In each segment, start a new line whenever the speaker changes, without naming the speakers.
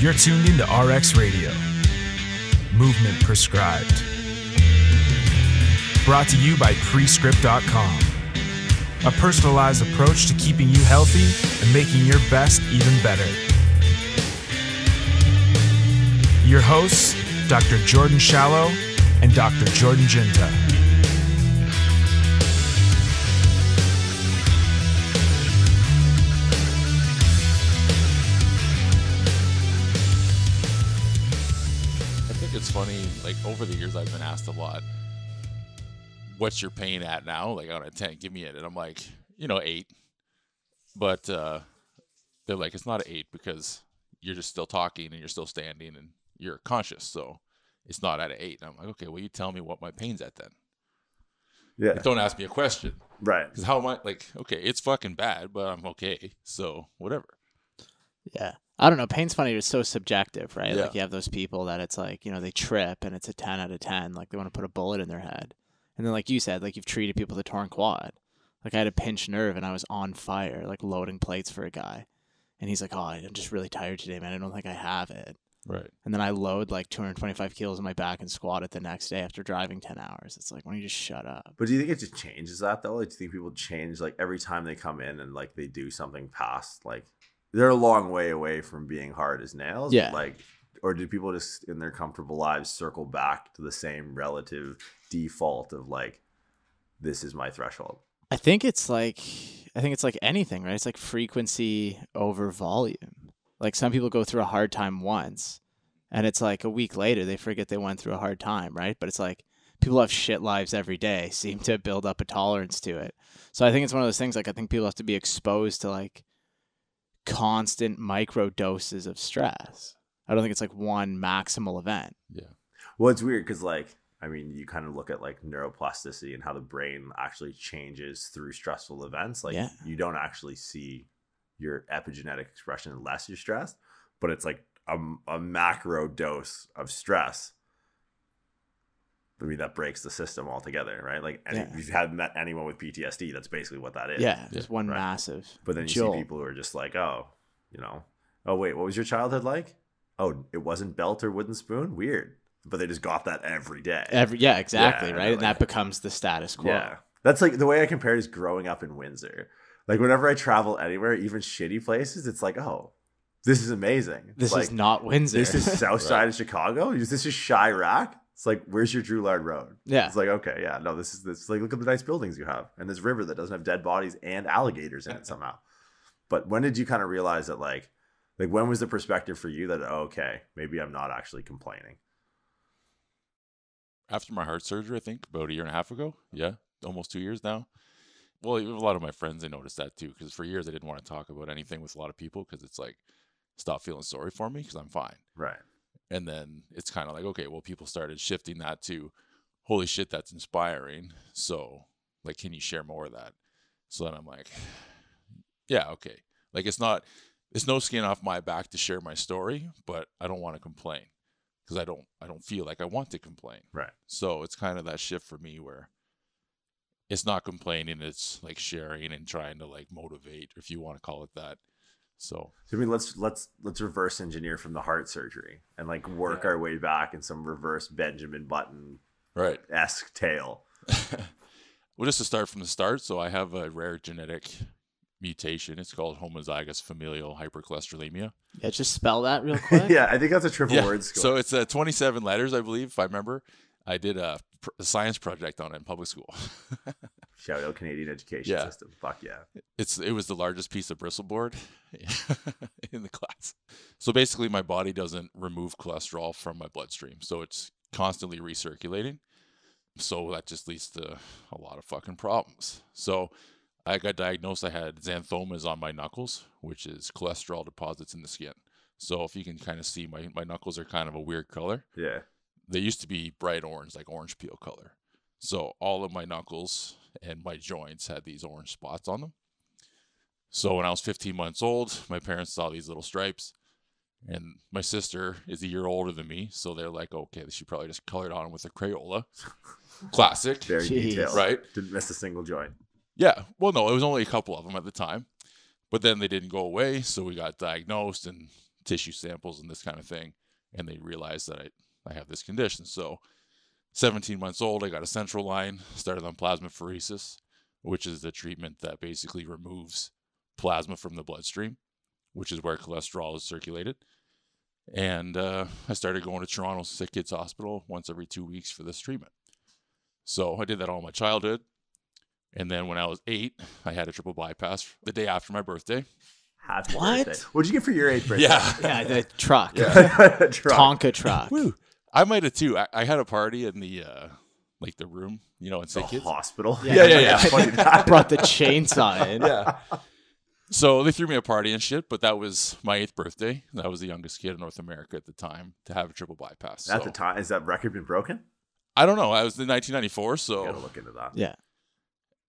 You're tuned into RX Radio. Movement prescribed. Brought to you by Prescript.com. A personalized approach to keeping you healthy and making your best even better. Your hosts, Dr. Jordan Shallow and Dr. Jordan
Jiunta. Like over the years, I've been asked a lot, what's your pain at now? Like out of 10, give me it. And I'm like, you know, eight. But uh, they're like, it's not an eight because you're just still talking and you're still standing and you're conscious. So it's not at an eight. And I'm like, okay, well, you tell me what my pain's at then.
Yeah.
Like, don't ask me a question.
Right.
Because how am I, like, okay, it's fucking bad, but I'm okay. So whatever.
Yeah. I don't know. Pain's funny. It's so subjective, right?
Yeah.
Like you have those people that it's like, you know, they trip and it's a 10 out of 10. Like they want to put a bullet in their head. And then, like you said, like you've treated people with a torn quad. Like I had a pinched nerve and I was on fire, like loading plates for a guy. And he's like, oh, I'm just really tired today, man. I don't think I have it.
Right.
And then I load like 225 kilos on my back and squat it the next day after driving 10 hours. It's like, why don't you just shut up?
But do you think it just changes that though? Like, do you think people change like every time they come in and like they do something past like they're a long way away from being hard as nails?
Yeah.
like, or do people just in their comfortable lives circle back to the same relative default of like, this is my threshold?
I think it's like I think it's like anything, right? It's like frequency over volume. Like some people go through a hard time once and it's like a week later they forget they went through a hard time, right? But it's like people have shit lives every day, seem to build up a tolerance to it. So I think it's one of those things like I think people have to be exposed to like constant micro doses of stress. I don't think it's like one maximal event.
Yeah.
Well, it's weird because like I mean, you kind of look at like neuroplasticity and how the brain actually changes through stressful events. Like
Yeah.
you don't actually see your epigenetic expression unless you're stressed, but it's like a, a macro dose of stress. I mean, that breaks the system altogether, right? Like, any,
Yeah.
if you haven't met anyone with PTSD, that's basically what that is.
Yeah, just one
right.
massive.
But then you
jolt.
see people who are just like, oh, you know, oh, wait, what was your childhood like? Oh, it wasn't belt or wooden spoon? Weird. But they just got that every day.
Every yeah, exactly,
Yeah,
right? And
like-
that becomes the status quo.
Yeah. That's like the way I compare it is growing up in Windsor. Like whenever I travel anywhere, even shitty places, it's like, oh, this is amazing.
This
like,
is not Windsor.
This is south side of Chicago. This is Chiraq. It's like, where's your Drouillard Road?
Yeah.
It's like, okay, yeah, no, this is this. Like, look at the nice buildings you have, and this river that doesn't have dead bodies and alligators in it somehow. But when did you kind of realize that, like, like when was the perspective for you that oh, okay, maybe I'm not actually complaining?
after my heart surgery, I think about a year and a half ago. Yeah, almost two years now. Well, even a lot of my friends they noticed that too because for years I didn't want to talk about anything with a lot of people because it's like stop feeling sorry for me because I'm fine.
Right.
And then it's kind of like okay, well, people started shifting that to holy shit, that's inspiring. So like, can you share more of that? So then I'm like, yeah, okay. Like it's not, it's no skin off my back to share my story, but I don't want to complain because I don't, I don't feel like I want to complain.
Right.
So it's kind of that shift for me where it's not complaining, it's like sharing and trying to like motivate, if you want to call it that. So
So I mean, let's let's let's reverse engineer from the heart surgery and like work our way back in some reverse Benjamin Button
right.
esque tale.
well, just to start from the start, so I have a rare genetic mutation. It's called homozygous familial hypercholesterolemia.
Yeah, just spell that real quick.
yeah, I think that's a triple word score.
So it's uh, 27 letters, I believe, if I remember. I did a science project on it in public school.
Shout out Canadian education
Yeah.
system. Fuck yeah.
it's it was the largest piece of bristle board in the class. So basically, my body doesn't remove cholesterol from my bloodstream, so it's constantly recirculating. So that just leads to a lot of fucking problems. So I got diagnosed. I had xanthomas on my knuckles, which is cholesterol deposits in the skin. So if you can kind of see, my my knuckles are kind of a weird color.
Yeah.
They used to be bright orange, like orange peel color. So all of my knuckles and my joints had these orange spots on them. So when I was 15 months old, my parents saw these little stripes, and my sister is a year older than me, so they're like, okay, she probably just colored on with a Crayola. Classic,
Very
Jeez.
detailed.
right?
Didn't miss a single joint.
Yeah. Well, no, it was only a couple of them at the time, but then they didn't go away, so we got diagnosed and tissue samples and this kind of thing, and they realized that I I have this condition. So, 17 months old, I got a central line, started on plasmapheresis, which is the treatment that basically removes plasma from the bloodstream, which is where cholesterol is circulated. And uh, I started going to Toronto Sick Kids Hospital once every two weeks for this treatment. So I did that all my childhood. And then when I was eight, I had a triple bypass the day after my birthday.
Happy
What?
birthday. What'd you get for your eighth birthday?
Yeah.
Yeah, the truck.
Truck.
Tonka truck.
Woo. I might have too. I, I had a party in the uh, like the room, you know, in
The
Sick Kids.
hospital.
Yeah,
yeah, yeah.
Funny that.
Brought the chainsaw in.
yeah. So they threw me a party and shit, but that was my eighth birthday. I was the youngest kid in North America at the time to have a triple bypass.
At
So
the time, is that record been broken?
I don't know. I was in 1994,
You
so
gotta look into that.
Yeah.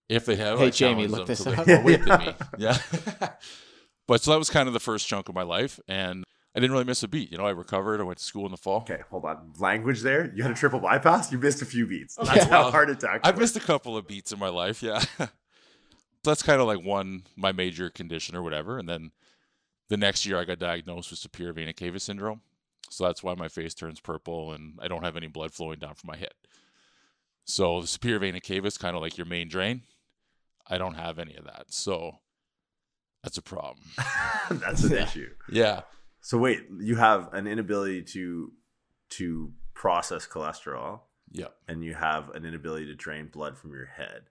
if they have,
Hey,
I
Jamie, look
them
this up.
more weight than me. Yeah. but so that was kind of the first chunk of my life, and I didn't really miss a beat. You know, I recovered. I went to school in the fall.
Okay, hold on. Language there. You had a triple bypass. You missed a few beats. That's
Okay.
how
Well,
heart attack.
I've missed a couple of beats in my life, yeah. so that's kind of like one my major condition or whatever. And then the next year I got diagnosed with superior vena cava syndrome. So that's why my face turns purple and I don't have any blood flowing down from my head. So the superior vena cava is kind of like your main drain. I don't have any of that. So that's a problem.
That's an
Yeah.
issue.
Yeah.
So wait, you have an inability to to process cholesterol,
Yeah.
and you have an inability to drain blood from your head.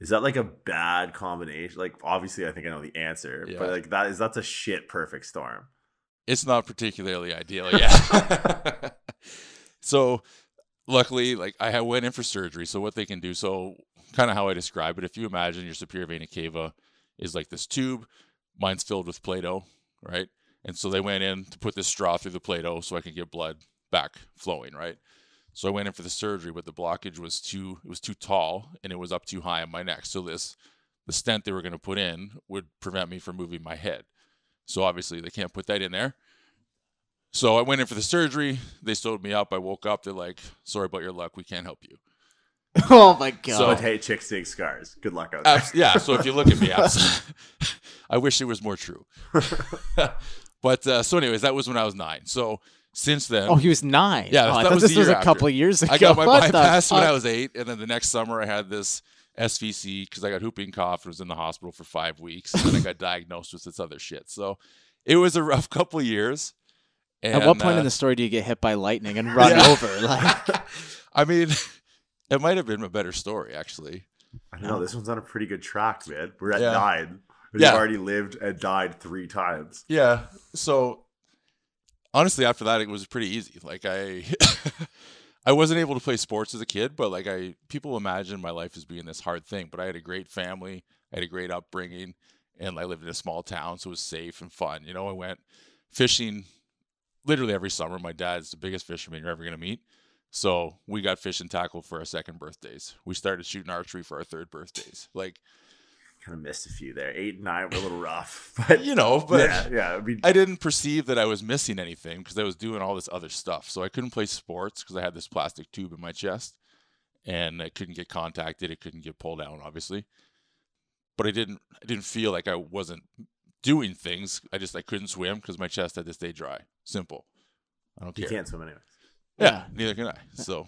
Is that like a bad combination? Like, obviously, I think I know the answer,
Yeah.
but like that is that's a shit perfect storm.
it's not particularly ideal yeah so luckily like i went in for surgery so what they can do so kind of how i describe it if you imagine your superior vena cava is like this tube mine's filled with play-doh right and so they went in to put this straw through the play-doh so i can get blood back flowing right so i went in for the surgery but the blockage was too it was too tall and it was up too high on my neck so this the stent they were going to put in would prevent me from moving my head so obviously they can't put that in there. So I went in for the surgery. They sewed me up. I woke up. They're like, "Sorry about your luck. We can't help you."
Oh my god.
So-
But hey, chicks take scars. Good luck out there.
Abs- yeah. So if you look at me, abs- I wish it was more true. But uh, so, anyways, that was when I was nine. So since then,
oh, he was nine.
Yeah,
Oh,
that
thought
was
this
the
was
year
a couple
after.
years ago.
I got my
What the
bypass when I was eight, and then the next summer I had this SVC because I got whooping cough and was in the hospital for five weeks, and then I got diagnosed with this other shit. So it was a rough couple of years.
At what point
uh,
in the story do you get hit by lightning and run
Yeah.
over? Like,
I mean, it might have been a better story actually.
I know. This one's on a pretty good track, man. We're at
Yeah.
nine. But
Yeah.
You've already lived and died three times.
Yeah. So honestly, after that, it was pretty easy. Like I, I wasn't able to play sports as a kid, but like I, people imagine my life as being this hard thing. But I had a great family, I had a great upbringing, and I lived in a small town, so it was safe and fun. You know, I went fishing literally every summer. My dad's the biggest fisherman you're ever gonna meet. So we got fish and tackle for our second birthdays. We started shooting archery for our third birthdays. Like,
Kind of missed a few there. Eight and nine were a little rough, but
you know, but
yeah, yeah. I mean,
I didn't perceive that I was missing anything because I was doing all this other stuff. So I couldn't play sports because I had this plastic tube in my chest and I couldn't get contacted. It couldn't get pulled down, obviously. But I didn't I didn't feel like I wasn't doing things. I just I couldn't swim because my chest had to stay dry. Simple. I don't
you
care.
can't swim anyways.
Yeah, neither can I. So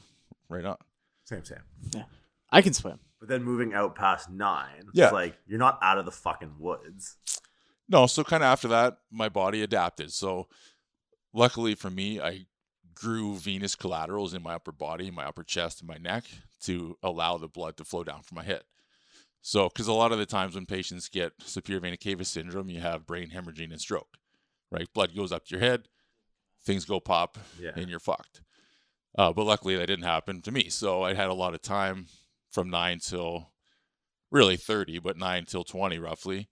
right on.
Same, same.
Yeah, I can swim.
But then moving out past nine,
Yeah.
it's like you're not out of the fucking woods.
No, so kind of after that, my body adapted. So luckily for me, I grew venous collaterals in my upper body, my upper chest, and my neck to allow the blood to flow down from my head. So, because a lot of the times when patients get superior vena cava syndrome, you have brain hemorrhaging and stroke, right? Blood goes up to your head, things go pop,
Yeah.
and you're fucked. Uh, but luckily, that didn't happen to me. So, I had a lot of time from nine till really 30, but nine till 20 roughly,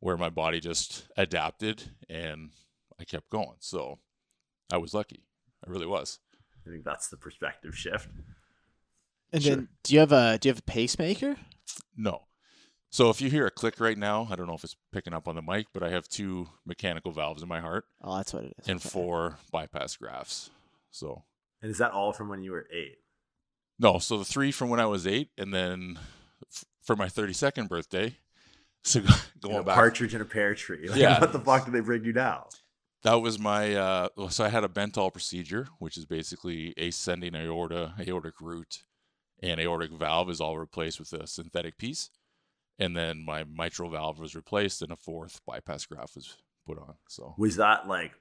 where my body just adapted and I kept going. So, I was lucky. I really was.
I think that's the perspective shift.
And
Sure.
then, do you have a do you have a pacemaker?
No. So if you hear a click right now, I don't know if it's picking up on the mic, but I have two mechanical valves in my heart
Oh, that's what it is.
and
Okay.
four bypass grafts. So
And is that all from when you were eight?
No, so the three from when I was eight, and then f- for my thirty-second birthday. So
You
going
know,
back,
partridge in a pear tree. Like,
Yeah.
What the fuck did they bring you now?
that was my uh so I had a Bentall procedure, which is basically ascending aorta, aortic root, and aortic valve is all replaced with a synthetic piece. And then my mitral valve was replaced and a fourth bypass graft was put on. So
Was that like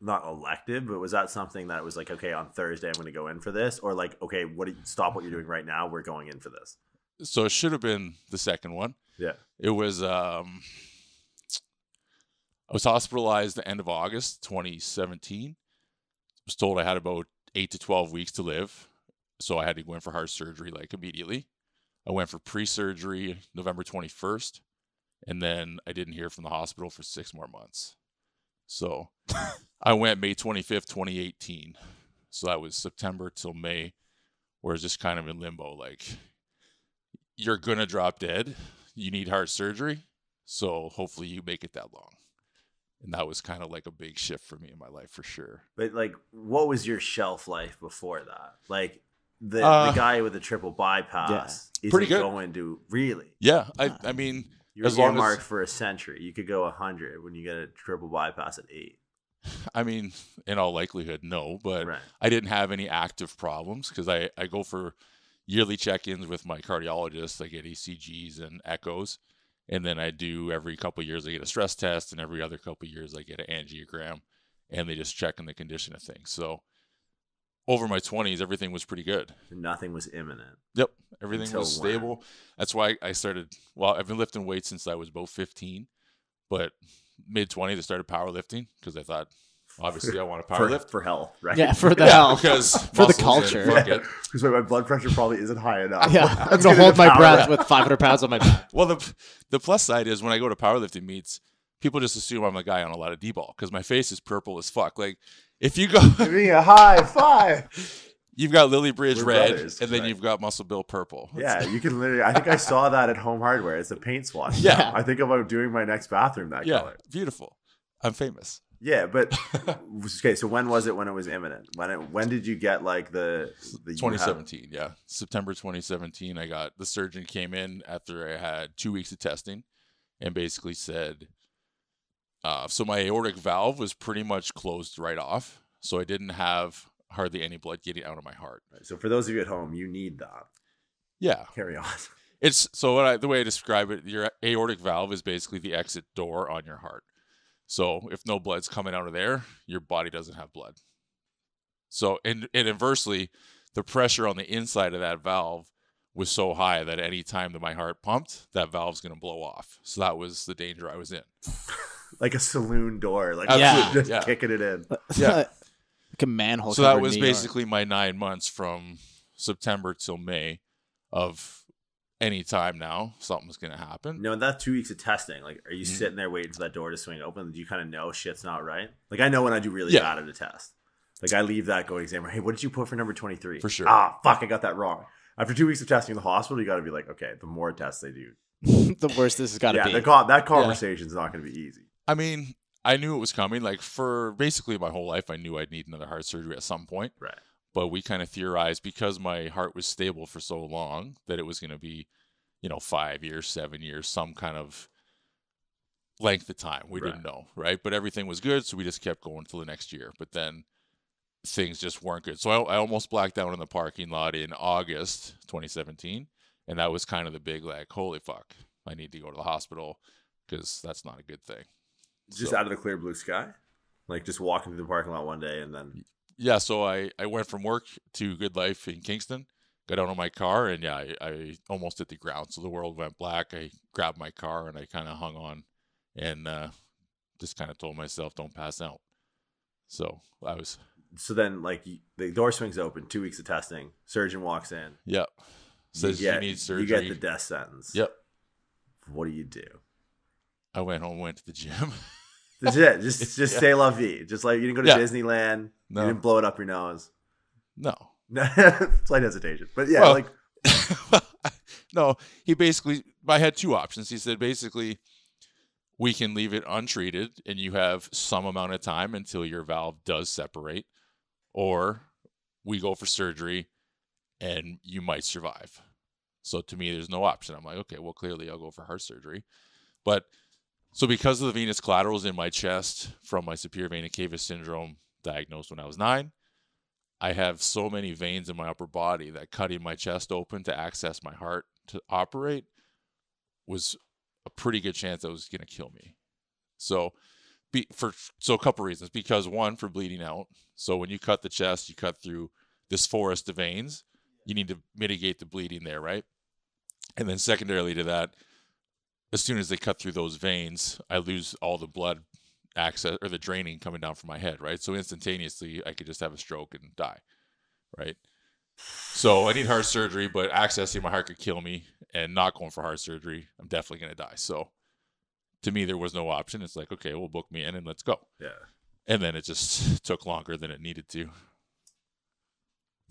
not elective, but was that something that was like, okay, on Thursday I'm going to go in for this, or like, okay, what? do you- Stop what you're doing right now. We're going in for this.
so it should have been the second one.
Yeah.
It was um I was hospitalized the end of August 2017. I Was told I had about 8 to 12 weeks to live. So I had to go in for heart surgery like immediately. I went for pre-surgery November 21st and then I didn't hear from the hospital for 6 more months. So I went May 25th, 2018. So that was September till May where it's just kind of in limbo like you're going to drop dead. You need heart surgery. So hopefully you make it that long. And that was kind of like a big shift for me in my life for sure.
But like, what was your shelf life before that? Like the
Uh,
the guy with the triple bypass is
Pretty good.
going to really.
Yeah, I I mean,
You're
As long as-
for a century. You could go hundred when you get a triple bypass at eight.
I mean, in all likelihood, no, but
Right.
I didn't have any active problems because I, I go for yearly check-ins with my cardiologist. I get ECGs and echoes, and then I do every couple of years I get a stress test, and every other couple of years I get an angiogram, and they just check in the condition of things. So over my 20s, everything was pretty good.
Nothing was imminent.
Yep, everything
Until
was
when?
stable. That's why I started. Well, I've been lifting weights since I was about 15, but mid 20s I started powerlifting because I thought obviously I want to
For,
powerlift.
for health, right?
Yeah, for the
yeah,
health.
because
For the culture.
fuck
Yeah. Because my blood pressure probably isn't high enough.
Yeah,
I'm
I'm gonna hold my breath with 500 pounds on my back.
Well, the the plus side is when I go to powerlifting meets, people just assume I'm a guy on a lot of D-bol because my face is purple as fuck. Like if you go,
Give me a high five.
you've got Lily Bridge
We're
red,
brothers,
and then
right.
you've got Muscle Bill purple.
Yeah, you can literally. I think I saw that at Home Hardware. It's a paint swatch.
Yeah.
I think about doing my next bathroom that
yeah,
color.
beautiful. I'm famous.
Yeah, but okay. So when was it when it was imminent? When it, when did you get like the the you have-
2017, yeah. September 2017, I got the surgeon came in after I had two weeks of testing and basically said, uh, so my aortic valve was pretty much closed right off. So I didn't have hardly any blood getting out of my heart.
So for those of you at home, you need that.
Yeah.
Carry on.
It's so what I, the way I describe it, your aortic valve is basically the exit door on your heart. So if no blood's coming out of there, your body doesn't have blood. So and, and inversely, the pressure on the inside of that valve was so high that any time that my heart pumped, that valve's going to blow off. So that was the danger I was in.
Like a saloon door, like
Absolutely,
just
yeah.
kicking it in.
Yeah.
like a manhole.
so that was basically my nine months from September till May of any time now something's going to happen.
No, in that two weeks of testing, like, are you
Mhm.
sitting there waiting for that door to swing open? Do you kind of know shit's not right? Like, I know when I do really
Yeah.
bad at a test. Like, I leave that going examiner. Hey, what did you put for number twenty three?
For sure.
Ah, fuck, I got that wrong. After two weeks of testing in the hospital, you got to be like, okay, the more tests they do,
the worse this has got to
yeah,
be.
the con- that conversation's not going to be easy.
I mean, I knew it was coming. Like for basically my whole life, I knew I'd need another heart surgery at some point.
Right.
But we kind of theorized because my heart was stable for so long that it was going to be, you know, five years, seven years, some kind of length of time. We didn't know, right? But everything was good, so we just kept going till the next year. But then things just weren't good. So I, I almost blacked out in the parking lot in August 2017, and that was kind of the big like, holy fuck, I need to go to the hospital because that's not a good thing.
Just
So-
out of the clear blue sky, like just walking through the parking lot one day and then
yeah, so I, I went from work to GoodLife in Kingston, got out of my car, and yeah, I, I almost hit the ground. So the world went black. I grabbed my car and I kind of hung on and uh, just kind of told myself, don't pass out. So I was,
so then like the door swings open. Two weeks of testing. Surgeon walks in.
yep. Says you,
get,
need surgery.
You get the death sentence.
Yep.
What do you do?
I went home, went to the gym.
That's it. Just just
Yeah.
say la vie. Just like you didn't go to
Yeah.
Disneyland.
No.
You didn't blow it up your nose.
no.
Slight hesitation. But yeah,
Well-
like
no, he basically, I had two options. He said basically, we can leave it untreated and you have some amount of time until your valve does separate, or we go for surgery and you might survive. So to me, there's no option. I'm like, okay, well, clearly I'll go for heart surgery. But So because of the venous collaterals in my chest from my superior vena cava syndrome diagnosed when I was nine, I have so many veins in my upper body that cutting my chest open to access my heart to operate was a pretty good chance that was going to kill me. So, be, for so a couple reasons. Because one, for bleeding out. So when you cut the chest, you cut through this forest of veins. You need to mitigate the bleeding there, right? And then secondarily to that, as soon as they cut through those veins, I lose all the blood access or the draining coming down from my head, right? So instantaneously, I could just have a stroke and die, right? So I need heart surgery, but accessing my heart could kill me, and not going for heart surgery, I'm definitely going to die. So to me, there was no option. It's like, okay, we'll book me in and let's go.
Yeah.
And then it just took longer than it needed to.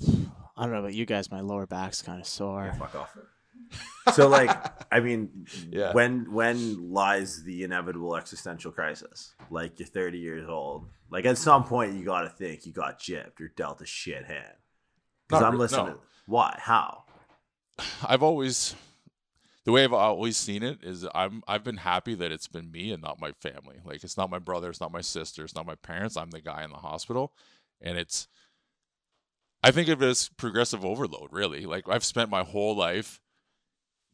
I don't know about you guys. My lower back's kind of sore.
Yeah, fuck off. So like, I mean,
Yeah.
when when lies the inevitable existential crisis? Like you're 30 years old. Like at some point you got to think you got gypped or dealt a shit hand. Because I'm listening.
no.
To, why? How?
I've always the way I've always seen it is I'm I've been happy that it's been me and not my family. Like it's not my brother, it's not my sister, it's not my parents. I'm the guy in the hospital, and it's I think of it as progressive overload. Really, like I've spent my whole life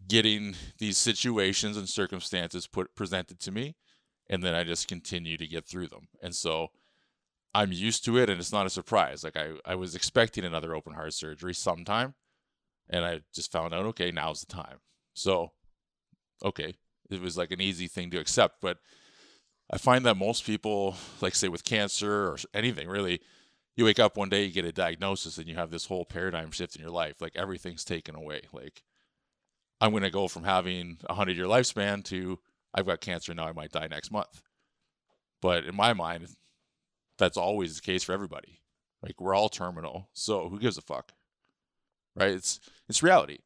getting these situations and circumstances put presented to me, and then I just continue to get through them. And so I'm used to it, and it's not a surprise. Like I I was expecting another open heart surgery sometime and I just found out, okay, now's the time. So, okay, it was like an easy thing to accept. But I find that most people, like say with cancer or anything, really, you wake up one day, you get a diagnosis, and you have this whole paradigm shift in your life. Like everything's taken away. Like I'm going to go from having a hundred year lifespan to I've got cancer now, I might die next month. But in my mind, that's always the case for everybody. Like we're all terminal, so who gives a fuck? Right? It's it's reality.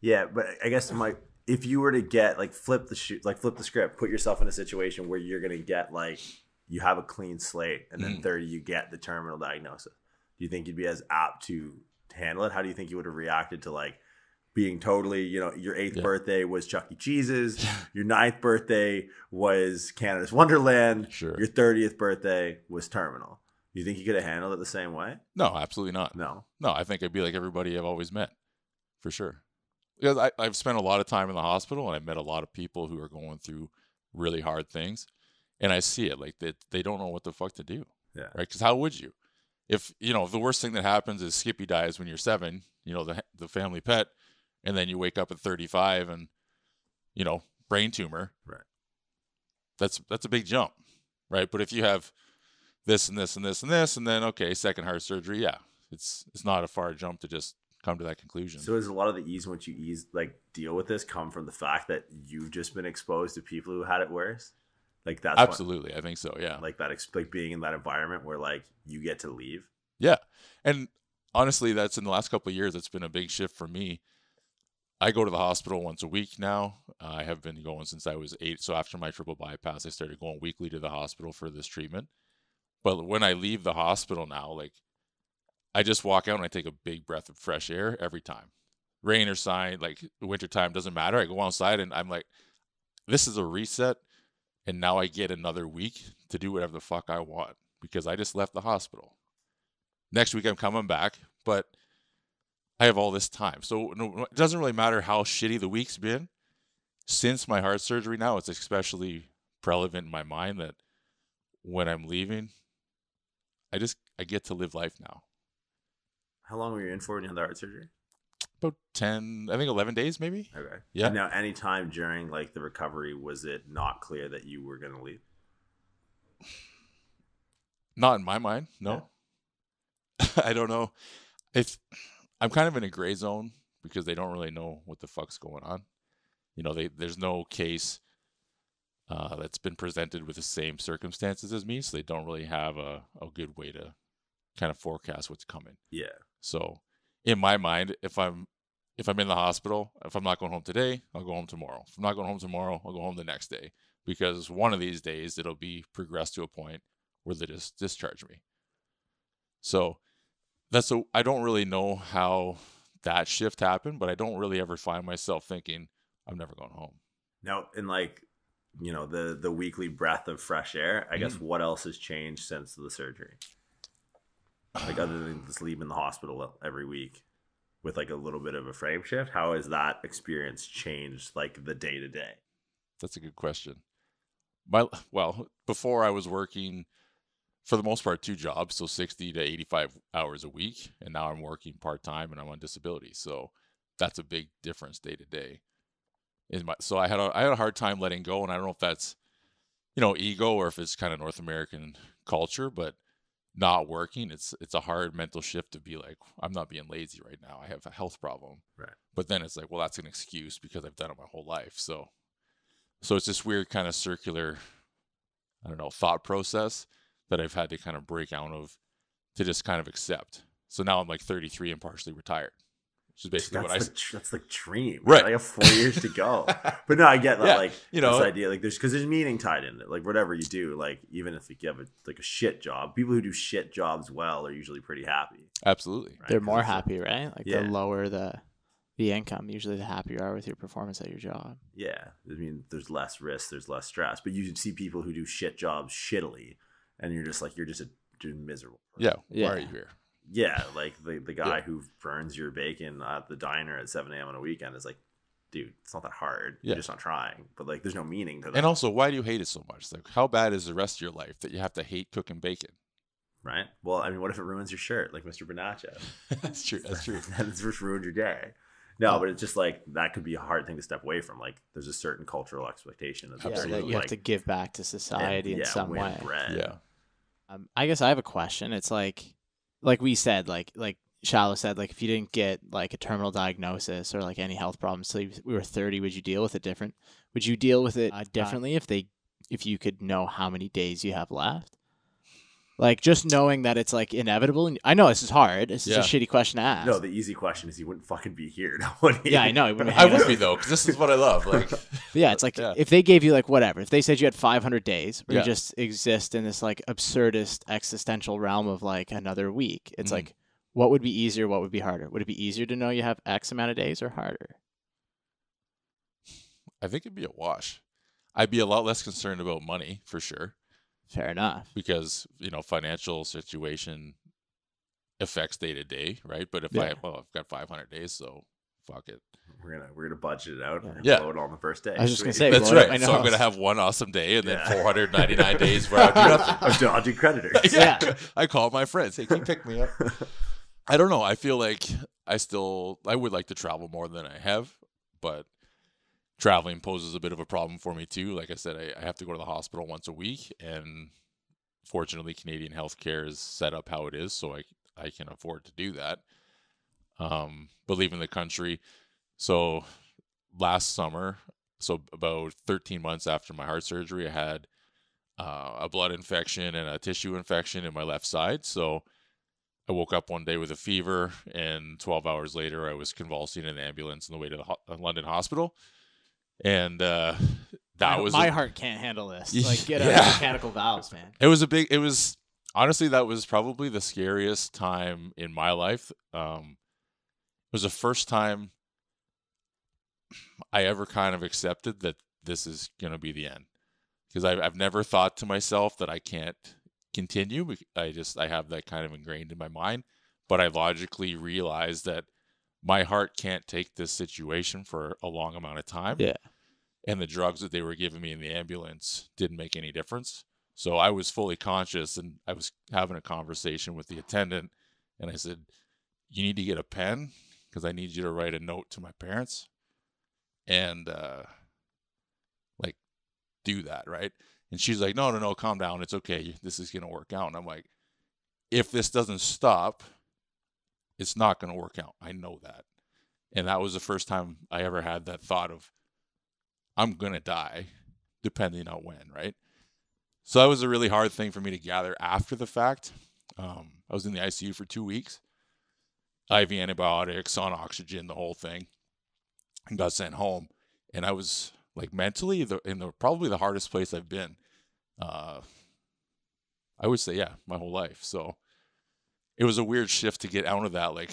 Yeah, but I guess my if you were to get like flip the shoot like flip the script, put yourself in a situation where you're gonna get like you have a clean slate and then
Mm.
30 you get the terminal diagnosis. Do you think you'd be as apt to handle it? How do you think you would have reacted to like being totally, you know, your eighth
Yeah.
birthday was Chuck E. Cheese's, your ninth birthday was Canada's Wonderland,
Sure.
your 30th birthday was terminal. You think you could have handled it the same way?
No, absolutely not.
No.
No, I think I'd be like everybody I've always met, for sure. Because I, I've spent a lot of time in the hospital and I've met a lot of people who are going through really hard things, and I see it like they they don't know what the fuck to do.
Yeah.
Right? Because how would you? If you know if the worst thing that happens is Skippy dies when you're seven, you know the the family pet, and then you wake up at 35 and you know brain tumor.
Right.
That's that's a big jump, right? But if you have this and this and this and this, and then okay, second heart surgery, yeah, it's it's not a far jump to just come to that conclusion.
So is a lot of the ease once you ease like deal with this come from the fact that you've just been exposed to people who had it worse? Like that's what-
Absolutely, I think so. Yeah,
like that like being in that environment where like you get to leave.
yeah, and honestly, that's in the last couple of years. It's been a big shift for me. I go to the hospital once a week now. I have been going since I was eight. So after my triple bypass, I started going weekly to the hospital for this treatment. But when I leave the hospital now, like I just walk out and I take a big breath of fresh air every time. Rain or sign, like wintertime doesn't matter. I go outside and I'm like, this is a reset. And now I get another week to do whatever the fuck I want because I just left the hospital. Next week I'm coming back, but I have all this time. So no, it doesn't really matter how shitty the week's been. Since my heart surgery now, it's especially relevant in my mind that when I'm leaving, I just I get to live life now.
How long were you in for when you had the heart surgery?
About 10, I think 11 days maybe.
Okay.
Yeah.
Now, any time during like the recovery, was it not clear that you were going to leave?
Not in my mind. No. I don't know. If I'm kind of in a gray zone because they don't really know what the fuck's going on. You know, they there's no case uh, that's been presented with the same circumstances as me, so they don't really have a, a good way to kind of forecast what's coming.
Yeah.
So, in my mind, if I'm if I'm in the hospital, if I'm not going home today, I'll go home tomorrow. If I'm not going home tomorrow, I'll go home the next day because one of these days it'll be progressed to a point where they just discharge me. So that's a I don't really know how that shift happened, but I don't really ever find myself thinking I'm never going home.
Now, in like you know the the weekly breath of fresh air. I guess
Mm.
what else has changed since the surgery? Like other than just leaving the hospital every week with like a little bit of a frame shift, how has that experience changed like the day to day?
That's a good question. My well, before I was working for the most part two jobs, so 60 to 85 hours a week, and now I'm working part-time and I'm on disability. So that's a big difference day to day. In my so I had a I had a hard time letting go and I don't know if that's you know, ego or if it's kind of North American culture, but not working, it's it's a hard mental shift to be like, I'm not being lazy right now. I have a health problem.
Right.
But then it's like, well, that's an excuse because I've done it my whole life. So so it's this weird kind of circular, I don't know, thought process that I've had to kind of break out of to just kind of accept. So now I'm like 33 and partially retired, which is basically
That's
what I
the,
s-
tr- that's the dream,
Right.
I have four years to go, but no, I get that.
Yeah,
like
you know-
this idea, like there's because there's meaning tied in it. Like whatever you do, like even if you have a, like a shit job, people who do shit jobs well are usually pretty happy.
absolutely.
right?
they're more
it's like-
happy, right? Like
Yeah.
the lower the the income, usually the happier you are with your performance at your job.
Yeah, I mean, there's less risk, there's less stress, but you see people who do shit jobs shittily, and you're just like you're just a dude miserable. person.
Yeah. Why are
Yeah.
you here?
yeah, like the the guy
Yeah.
who burns your bacon at the diner at 7 a.m. on a weekend is like, dude, it's not that hard.
Yeah.
You're just not trying, but like, there's no meaning to that,
And also, why do you hate it so much? Like, how bad is the rest of your life that you have to hate cooking bacon?
right? Well, I mean, what if it ruins your shirt, like Mr. Bonaccia?
that's true. That's true.
then it's just ruined your day. No, but it's just like that could be a hard thing to step away from. Like, there's a certain cultural expectation of
Yeah,
Absolutely.
that you have to give back to society in some way.
Bread.
Yeah.
Um, I guess I have a question. It's like, like we said, like like Shallow said, like if you didn't get like a terminal diagnosis or like any health problems till you, we were thirty, would you deal with it different? Would you deal with it uh, differently if they, if you could know how many days you have left? Like just knowing that it's like inevitable. And I know this is hard. This is a shitty question to ask.
No, the easy question is you wouldn't fucking be here. would
yeah, I know. it wouldn't
I would
out.
be though, because this is what I love. Like,
yeah, it's like
Yeah.
if they gave you like whatever, if they said you had 500 days, where
Yeah.
you just exist in this like absurdist existential realm of like another week, it's
Mhm.
like what would be easier? What would be harder? Would it be easier to know you have X amount of days or harder?
I think it'd be a wash. I'd be a lot less concerned about money for sure,
Fair enough.
because you know financial situation affects day to day, right? But if
Yeah.
I well, I've got 500 days, so fuck it.
We're gonna we're gonna budget it out.
Yeah.
and
Yeah.
blow it on the first day.
I was just gonna say,
That's right.
I
So I'm gonna have one awesome day and then
Yeah.
499 days where I do nothing.
of dodging creditors.
yeah. I call my friends. Hey, can you pick me up? I don't know. I feel like I still I would like to travel more than I have, but traveling poses a bit of a problem for me too. Like I said, I, I have to go to the hospital once a week, and fortunately, Canadian healthcare is set up how it is, so I I can afford to do that. Um, but leaving the country, so last summer, so about 13 months after my heart surgery, I had uh, a blood infection and a tissue infection in my left side. So I woke up one day with a fever, and 12 hours later, I was convulsing in an ambulance on the way to the ho- uh, London hospital. And uh, that was
my
a-
heart can't handle this. Like get out
Yeah.
mechanical valves, man.
it was a big. It was honestly that was probably the scariest time in my life. Um, it was the first time I ever kind of accepted that this is going to be the end because I've I've never thought to myself that I can't continue. I just I have that kind of ingrained in my mind, but I logically realized that my heart can't take this situation for a long amount of time.
Yeah.
And the drugs that they were giving me in the ambulance didn't make any difference. So I was fully conscious and I was having a conversation with the attendant and I said, You need to get a pen because I need you to write a note to my parents and uh like do that, right? And she's like, No, no, no, calm down. It's okay. This is gonna work out. And I'm like, if this doesn't stop, it's not gonna work out. I know that. And that was the first time I ever had that thought of I'm gonna die, depending on when, right? So that was a really hard thing for me to gather after the fact. Um, I was in the ICU for two weeks, IV antibiotics, on oxygen, the whole thing, and got sent home. And I was like mentally the, in the probably the hardest place I've been. Uh, I would say, yeah, my whole life. So it was a weird shift to get out of that. Like,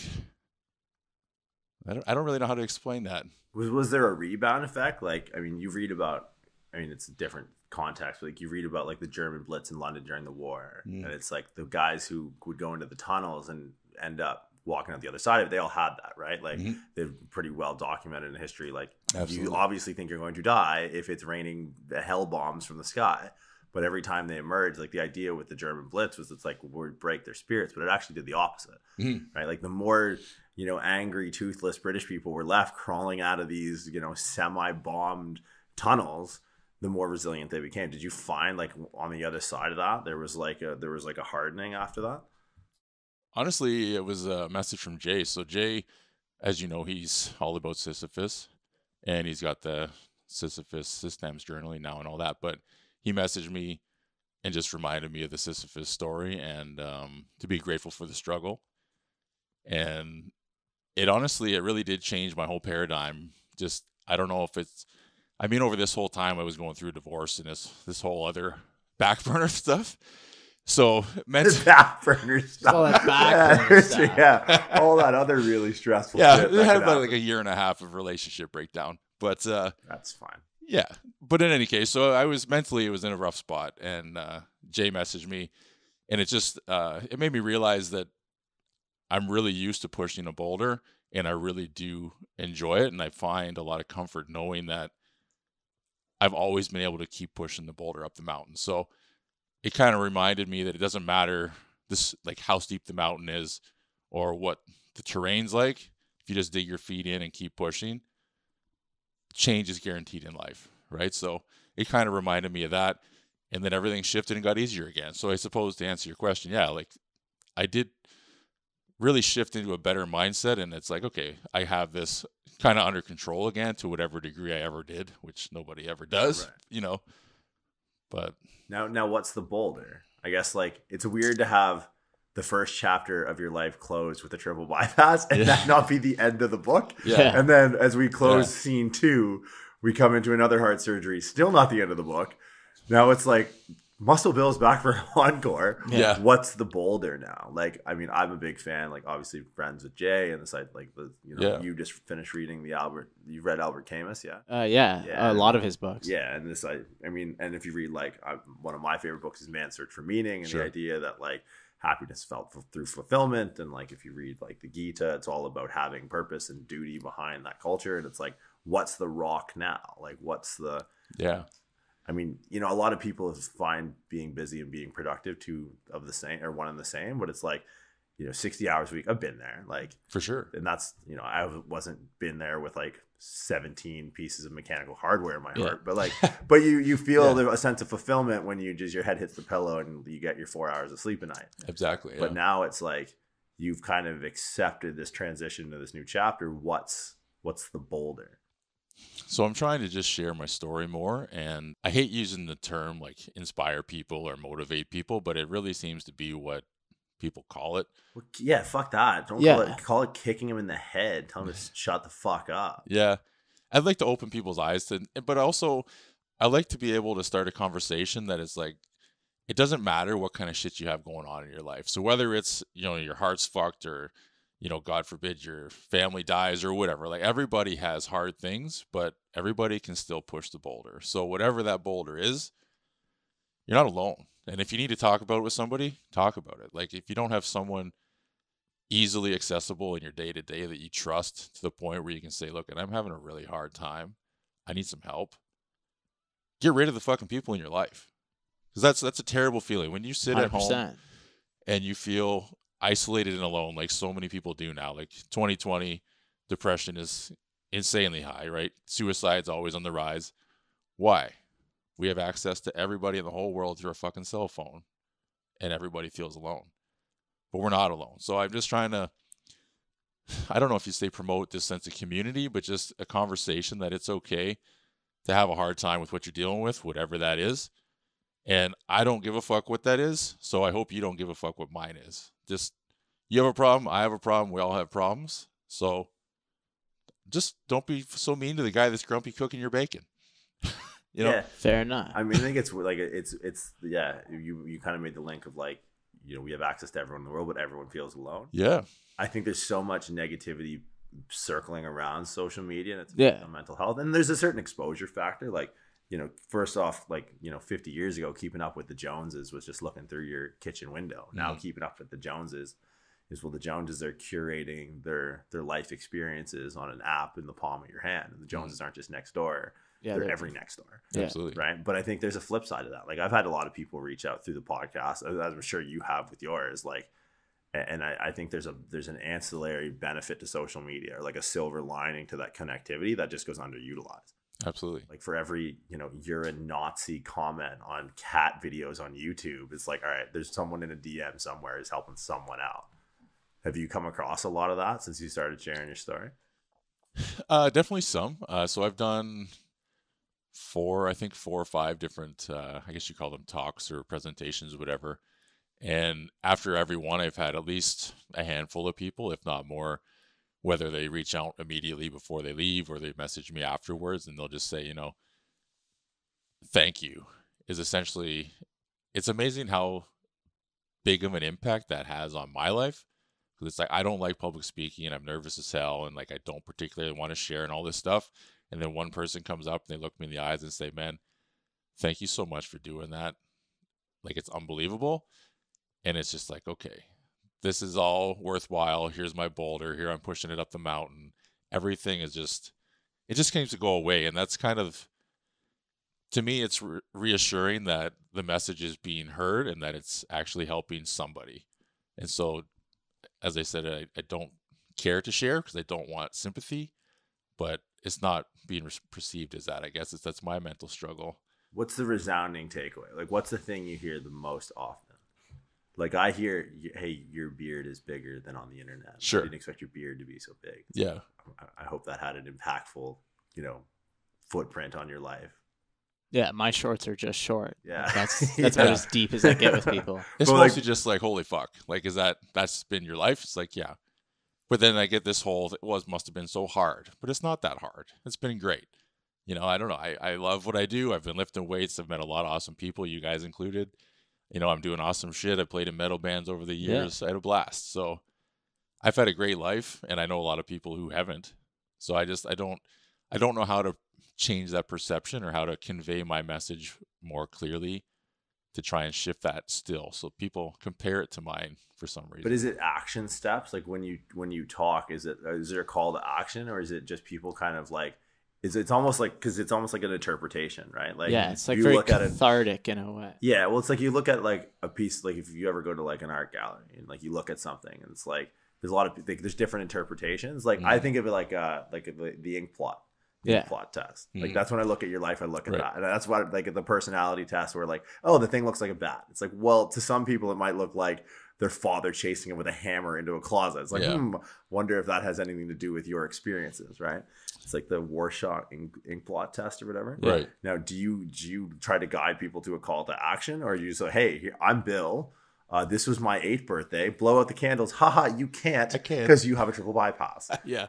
I don't, I don't really know how to explain that.
Was was there a rebound effect? Like, I mean, you read about I mean, it's a different context. But like you read about like the German Blitz in London during the war,
Mm.
and it's like the guys who would go into the tunnels and end up walking out the other side of it. They all had that, right? Like
Mhm.
they're pretty well documented in history. Like
Absolutely.
you obviously think you're going to die if it's raining the hell bombs from the sky. But every time they emerge, like the idea with the German Blitz was it's like would break their spirits, but it actually did the opposite,
Mhm.
right? Like the more you know, angry, toothless British people were left crawling out of these you know semi-bombed tunnels, the more resilient they became. Did you find like on the other side of that there was like a there was like a hardening after that?
Honestly, it was a message from Jay. So Jay, as you know, he's all about Sisyphus, and he's got the Sisyphus systems journaling now and all that. But he messaged me and just reminded me of the Sisyphus story and um, to be grateful for the struggle. And it honestly, it really did change my whole paradigm. Just I don't know if it's. I mean, over this whole time, I was going through a divorce and this this whole other back burner stuff. So meant
back burner stuff.
all that back burner
yeah,
stuff.
yeah, all that other really stressful.
yeah,
shit
it
that
had about
happen.
like a year and a half of relationship breakdown. But uh,
That's fine.
Yeah, but in any case, so I was mentally it was in a rough spot, and uh, Jay messaged me, and it just uh, it made me realize that I'm really used to pushing a boulder, and I really do enjoy it, and I find a lot of comfort knowing that I've always been able to keep pushing the boulder up the mountain. So it kind of reminded me that it doesn't matter this like how steep the mountain is or what the terrain's like. If you just dig your feet in and keep pushing, change is guaranteed in life, right? So it kind of reminded me of that. And then everything shifted and got easier again. So I suppose to answer your question, yeah, like I did really shift into a better mindset. And it's like, okay, I have this kind of under control again to whatever degree I ever did, which nobody ever does,
Right.
you know. But
Now, now, what's the boulder? I guess like it's weird to have the first chapter of your life closed with a triple bypass and
Yeah.
that not be the end of the book.
yeah,
And then as we close
Yeah.
scene two, we come into another heart surgery, still not the end of the book. Now it's like Muscle Bill's back for encore.
Yeah.
What's the boulder now? Like, I mean, I'm a big fan, like obviously friends with Jay and the site like the you know,
Yeah.
you just finished reading the Albert you read Albert Camus, yeah?
Uh, yeah,
Yeah.
a lot of his books.
Yeah, and this I I mean, and if you read like I, one of my favorite books is Man's Search for Meaning, and
Sure.
the idea that like happiness felt f- through fulfillment, and like if you read like the Gita, it's all about having purpose and duty behind that culture, and it's like what's the rock now? Like what's the
yeah,
I mean, you know, a lot of people find being busy and being productive two of the same or one and the same, but it's like, you know, 60 hours a week. I've been there. Like,
for sure.
and that's, you know, I wasn't been there with like 17 pieces of mechanical hardware in my
Yeah.
heart, but like, but you, you feel
Yeah.
a sense of fulfillment when you just, your head hits the pillow and you get your four hours of sleep a night.
Exactly.
But
yeah.
now it's like, you've kind of accepted this transition to this new chapter. What's, what's the boulder?
So I'm trying to just share my story more and I hate using the term like inspire people or motivate people, but it really seems to be what people call it.
Well, yeah, fuck that. Don't call it call it kicking him in the head. Tell him to shut the fuck up.
Yeah. I'd like to open people's eyes to but also I like to be able to start a conversation that is like it doesn't matter what kind of shit you have going on in your life. So whether it's, you know, your heart's fucked or you know, God forbid your family dies or whatever. Like everybody has hard things, but everybody can still push the boulder. So whatever that boulder is, you're not alone. And if you need to talk about it with somebody, talk about it. Like if you don't have someone easily accessible in your day to day that you trust to the point where you can say, look, and I'm having a really hard time. I need some help. Get rid of the fucking people in your life. Because that's that's a terrible feeling. When you sit at home and you feel isolated and alone like so many people do now like 2020 depression is insanely high right suicide's always on the rise why we have access to everybody in the whole world through a fucking cell phone and everybody feels alone but we're not alone so i'm just trying to i don't know if you say promote this sense of community but just a conversation that it's okay to have a hard time with what you're dealing with whatever that is and I don't give a fuck what that is. So I hope you don't give a fuck what mine is. Just you have a problem, I have a problem, we all have problems. So just don't be so mean to the guy that's grumpy cooking your bacon. you know?
yeah.
Fair enough.
I mean, I think it's like it's it's yeah. You you kind of made the link of like you know we have access to everyone in the world, but everyone feels alone.
Yeah.
I think there's so much negativity circling around social media and it's
Yeah.
on mental health, and there's a certain exposure factor. Like you know, first off, like, you know, 50 years ago, keeping up with the Joneses was just looking through your kitchen window. Now,
Mhm.
keeping up with the Joneses is well, the Joneses are curating their their life experiences on an app in the palm of your hand. And the Joneses aren't just next door;
Yeah,
they're
they're-
every next door
Yeah.
Absolutely.
right? But I think there's a flip side of that. Like I've had a lot of people reach out through the podcast, as I'm sure you have with yours. Like, and I, I think there's a there's an ancillary benefit to social media, or like a silver lining to that connectivity that just goes underutilized.
Absolutely.
Like for every you know you're a Nazi comment on cat videos on YouTube, it's like all right, there's someone in a DM somewhere is helping someone out. Have you come across a lot of that since you started sharing your story?
Uh, definitely some. Uh, so I've done four, I think four or five different, uh, I guess you call them talks or presentations, whatever. And after every one, I've had at least a handful of people, if not more, whether they reach out immediately before they leave or they message me afterwards and they'll just say, you know, thank you is essentially, it's amazing how big of an impact that has on my life. Because it's like, I don't like public speaking and I'm nervous as hell and like I don't particularly want to share and all this stuff. And then one person comes up and they look me in the eyes and say, man, thank you so much for doing that. Like it's unbelievable. And it's just like, okay, this is all worthwhile. Here's my boulder. Here I'm pushing it up the mountain. Everything is just, it just seems to go away. And that's kind of, to me, it's re- reassuring that the message is being heard and that it's actually helping somebody. And so, as I said, I, I don't care to share because I don't want sympathy, but it's not being re- perceived as that. I guess it's that's my mental struggle.
what's the resounding takeaway? Like, what's the thing you hear the most often? Like, I hear, hey, your beard is bigger than on the internet.
Sure.
I didn't expect your beard to be so big.
Yeah.
I- I hope that had an impactful, you know, footprint on your life.
Yeah, my shorts are just short.
Yeah.
That's that's about as deep as I get with people.
It's
But, like-
just like, holy fuck. Like, is that, that's been your life? It's like, yeah. But then I get this whole, it was, must have been so hard. But it's not that hard. It's been great. You know, I don't know. I, I love what I do. I've been lifting weights. I've met a lot of awesome people, you guys included. You know, I'm doing awesome shit. I played in metal bands over the
Yeah.
years. I had a blast. So I've had a great life and I know a lot of people who haven't. So I just I don't I don't know how to change that perception or how to convey my message more clearly to try and shift that still so people compare it to mine for some reason.
But is it action steps? Like when you when you talk, is it is there a call to action, or is it just people kind of like? Is it's almost like because it's almost like an interpretation, right? Like
yeah, it's like
you
very
look at it.
cathartic in a way.
Yeah, well, it's like you look at like a piece, like if you ever go to like an art gallery and like you look at something, and it's like there's a lot of like, there's different interpretations. Like I
Mhm.
think of it like uh like the, the ink plot, the ink
Yeah.
plot test. Like
Mhm.
that's when I look at your life, I look at
Right.
that, and that's why like the personality test, where like oh the thing looks like a bat. It's like well to some people it might look like their father chasing him with a hammer into a closet. It's like
Yeah.
hmm, wonder if that has anything to do with your experiences, right? It's like the Rorschach ink, ink blot test or whatever.
Right.
Now, do you do you try to guide people to a call to action, or do you say, "Hey, here, I'm Bill. Uh, this was my eighth birthday. Blow out the candles. Haha, you can't
I can't.
because you have a triple bypass."
yeah.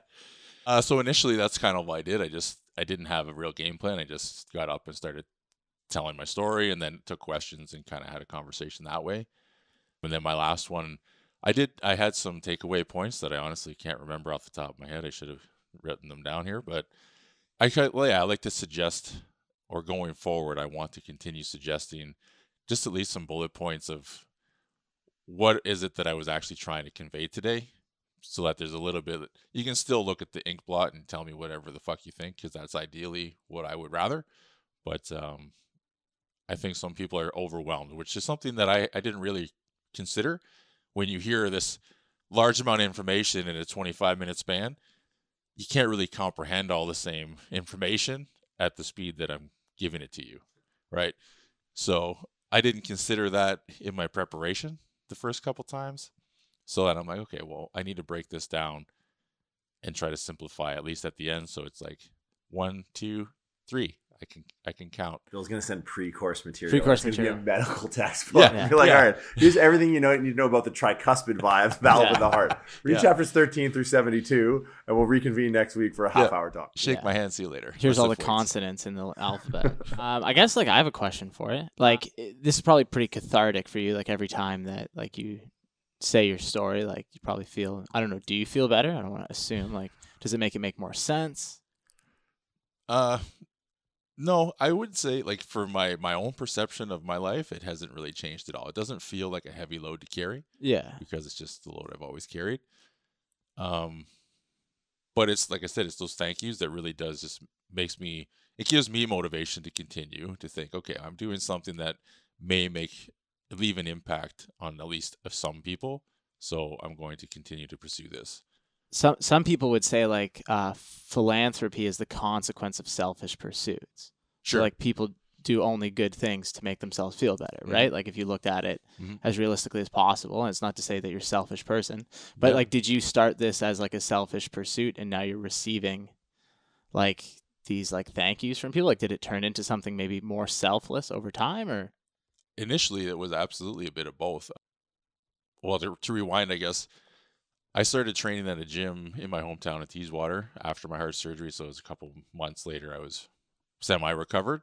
Uh, so initially, that's kind of what I did. I just I didn't have a real game plan. I just got up and started telling my story, and then took questions and kind of had a conversation that way. And then my last one, I did. I had some takeaway points that I honestly can't remember off the top of my head. I should have written them down here, but I well, yeah, I like to suggest, or going forward, I want to continue suggesting just at least some bullet points of what is it that I was actually trying to convey today so that there's a little bit you can still look at the ink blot and tell me whatever the fuck you think because that's ideally what I would rather but um I think some people are overwhelmed which is something that I, I didn't really consider. When you hear this large amount of information in a 25 minute span you can't really comprehend all the same information at the speed that I'm giving it to you right? So I didn't consider that in my preparation the first couple times so then I'm like, okay, well, I need to break this down and try to simplify at least at the end. So it's like one, two, three. I can I can count.
Bill's gonna send pre-course material.
Pre-course
It's gonna
material.
be a medical textbook.
Yeah.
You're like,
Yeah.
all right, here's everything you know you need to know about the tricuspid vibe valve
Yeah.
in the heart. Read
Yeah.
chapters 13 through 72, and we'll reconvene next week for a half
Yeah.
hour talk.
Shake
Yeah.
my hand. See you later.
Here's all the
Let's lift weights.
consonants in the alphabet. um, I guess like I have a question for it. Like this is probably pretty cathartic for you. Like every time that like you say your story, like you probably feel. I don't know. Do you feel better? I don't want to assume. Like, does it make it make more sense?
Uh, No, I would say like for my my own perception of my life, it hasn't really changed at all. It doesn't feel like a heavy load to carry
Yeah.
because it's just the load I've always carried. Um, but it's like I said, it's those thank yous that really does just makes me. It gives me motivation to continue to think, okay, I'm doing something that may make leave an impact on at least of some people. So I'm going to continue to pursue this.
Some some people would say like uh, philanthropy is the consequence of selfish pursuits. So, like people do only good things to make themselves feel better,
Mhm.
right? Like if you looked at it
Mhm.
as realistically as possible, and it's not to say that you're a selfish person, but
Yeah.
like did you start this as like a selfish pursuit and now you're receiving like these like thank yous from people? Like did it turn into something maybe more selfless over time or
initially it was absolutely a bit of both. Well, to, to rewind, I guess I started training at a gym in my hometown of Teeswater after my heart surgery. So it was a couple months later, I was semi recovered,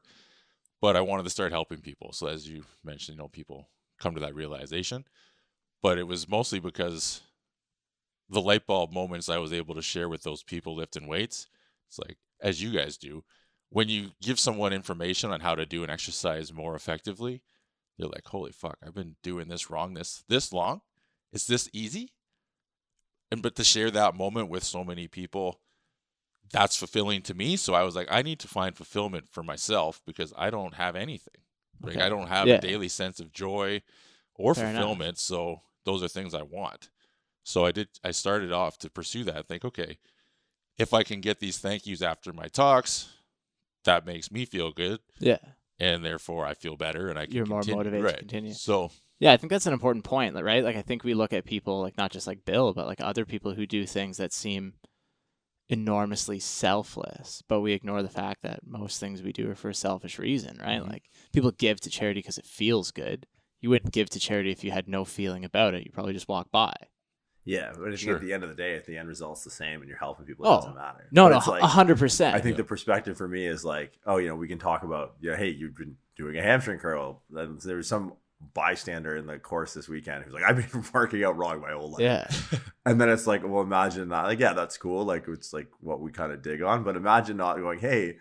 but I wanted to start helping people. So as you mentioned, you know, people come to that realization. But it was mostly because the light bulb moments I was able to share with those people lifting weights. It's like, as you guys do, when you give someone information on how to do an exercise more effectively, they're like, "Holy fuck! I've been doing this wrong this this long. Is this easy." And but to share that moment with so many people, that's fulfilling to me. So I was like, I need to find fulfillment for myself because I don't have anything. Like
Okay.
I don't have
Yeah.
a daily sense of joy or
Fair enough.
fulfillment. So those are things I want. So I did. I started off to pursue that. Think, okay, if I can get these thank yous after my talks, that makes me feel good
yeah.
And therefore I feel better and I can
You're more
continue.
motivated to continue.
So
Yeah, I think that's an important point, right? Like I think we look at people like not just like Bill, but like other people who do things that seem enormously selfless, but we ignore the fact that most things we do are for a selfish reason, right?
Mhm.
Like people give to charity because it feels good. You wouldn't give to charity if you had no feeling about it. You probably just walk by.
Yeah, but I think
Sure.
at the end of the day, if the end result's the same and you're helping people, it
Oh,
doesn't matter.
No,
But
no,
it's like-
a hundred percent.
I think
Yeah.
the perspective for me is like, oh, you know, we can talk about, yeah, hey, you've been doing a hamstring curl. Then there was some bystander in the course this weekend who's like, I've been working out wrong my whole life.
Yeah,
And then it's like, well, imagine that. Like, yeah, that's cool. Like, it's like what we kind of dig on. But imagine not going, hey,